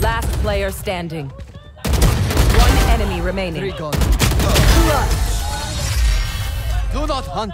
Last player standing. One enemy remaining. Recon. Do not hunt